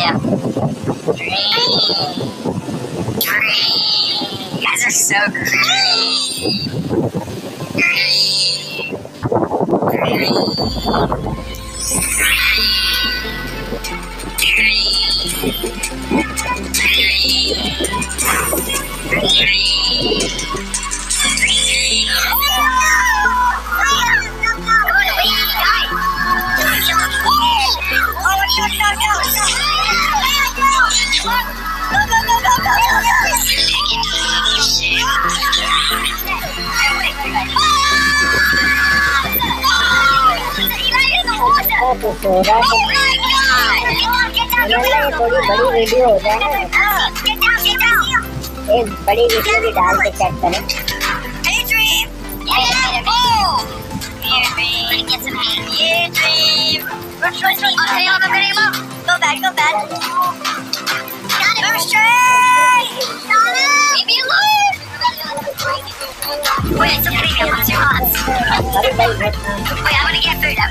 Yeah. Dream. Dream. You guys are so great. Great. तो सो रहा है थोड़ी बड़ी वीडियो हो जाए ना एक बड़ी वीडियो भी डाल के चेक करें Hey, Dream! Yeah! Oh! Here, Dream. Get some hand. Yeah, Dream. Rush, rush, rush. Okay, I'm gonna him up. Go back, go back. Got it. Move straight! Got it! Leave me alone! Wait, somebody leave me alone. Two odds. अरे भाई मैं Wait, I'm gonna get food. I'm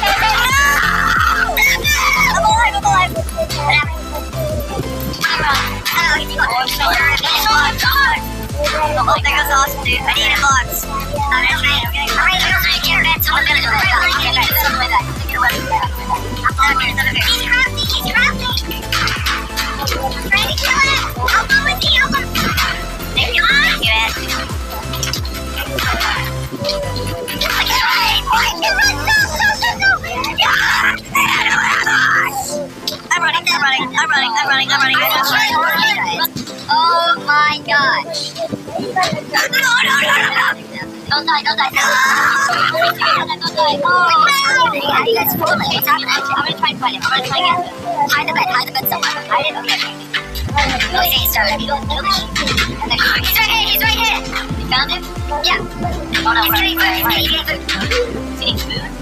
Watch out, watch out, watch out, no! I'm alive, I'm alive. What happened? I'm wrong. Oh, he's got one shoulder. He's on, God! Oh, there goes awesome, dude. I need a box. I'm gonna try it. I'm gonna try it. I'm gonna get back to the middle. I'm gonna get back to the middle. I'm gonna get back. He's crafty, he's running, I'm running, I'm running, I'm running, I'm running. Oh my gosh. No, no, no, no, no. Don't die, don't die. No! Don't die, don't die. Oh, yeah, you guys pulled it. It's happening. I'm gonna try and find him. I'm gonna try and get him. Hide the bed, hide the bed somewhere. Hide it, okay. Oh, he's started. He's right here, he's right here. You found him? Yeah. Oh no, he's getting food, he's getting food. He's eating food?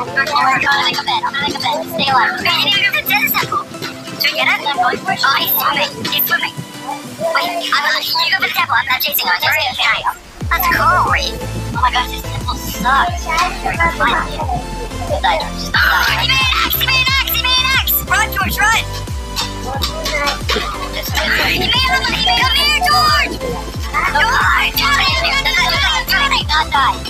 I'm gonna make a bed. I'm gonna make a bed. Stay alive. Okay, I need to to desert temple. Should we get it? Oh, he's swimming. Wait, I'm not. You go to the temple. I'm chasing him. I'm just gonna him. That's great. Oh my gosh, this temple sucks. Just George. Just made made made! Run, George, run! He made a little... He made... Come here, George! George! George! George! Not die. Let's go! George! George,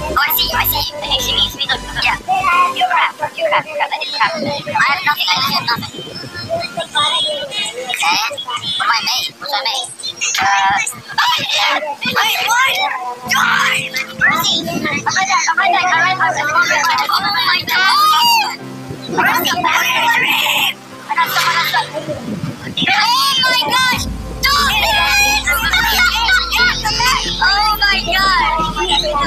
Oh, I see. I see you. Hey, see me. Look. Yeah. You crap. You crap. Crap. I did crap. I have nothing. I have nothing. Okay. What am I made? What am I made? Uh. Oh yeah. Wait. What? Die. Mercy. I'm right. I'm. I'm. I'm right. Oh my god.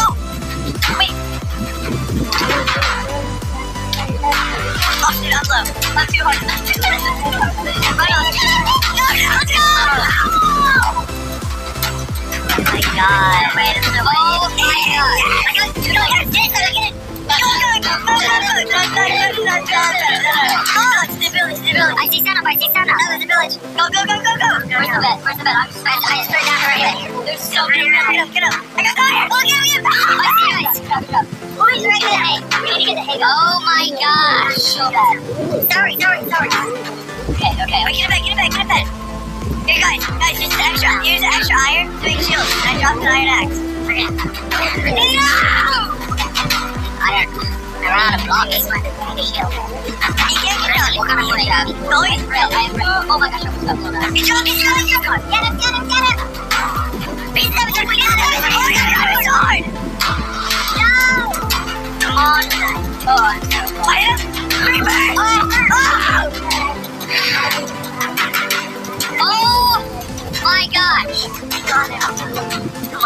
Oh I see Santa, I see Santa. That was the village. Go, go, go, go, go. Where's the bed? Where's the bed? I just, I just, I it. There's so many. Get up, get up. I got fire. Look at me. Oh, I see you guys. Get up, get up. Who's right there? Hey, we need to get the hay. Oh my gosh. So bad. Sorry, sorry, sorry. Okay, okay. Oh, get it back, get it back, get it back. Here, guys, guys, just an extra. Here's an extra iron to make shields. And I dropped an iron axe. Forget. No! Iron. I ran out of blocks. I need a shield. You can't get it. What kind of shield you have? No, real. I have real. Oh my gosh, I was so bad. Good job, good job, good job. Get him, get him, get him. Beat them, it's hard. No! On. On. Fire. Oh, oh. Oh my gosh! Come on, have a have.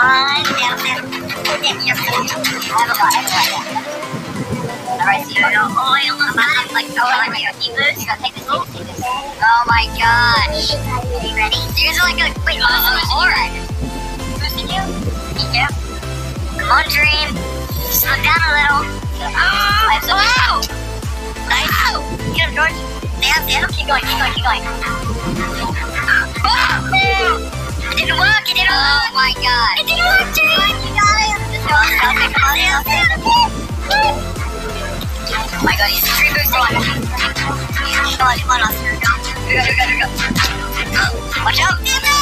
Alright, so you on the bottom, like, oh, like, you gotta take this, take this. Oh my gosh. Are you ready? There's like a, wait, oh? You? Yeah. Come on, Dream. Slow down a little. Oh, so oh! Nice. Get him, George. Stand up, keep going, keep going, keep going. Oh. It didn't work, it didn't work. Oh my god. It didn't work, Jay. You got it. Just go on, okay, come on, Oh my god, he's three on. Come on, come on, Oscar. Go, go, go, go, go. Watch out.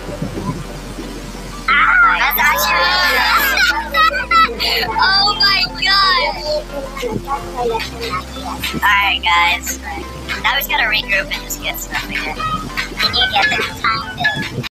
that's actually Oh my god! Alright guys. Now we just gotta regroup and just get stuff again. Can you get there in time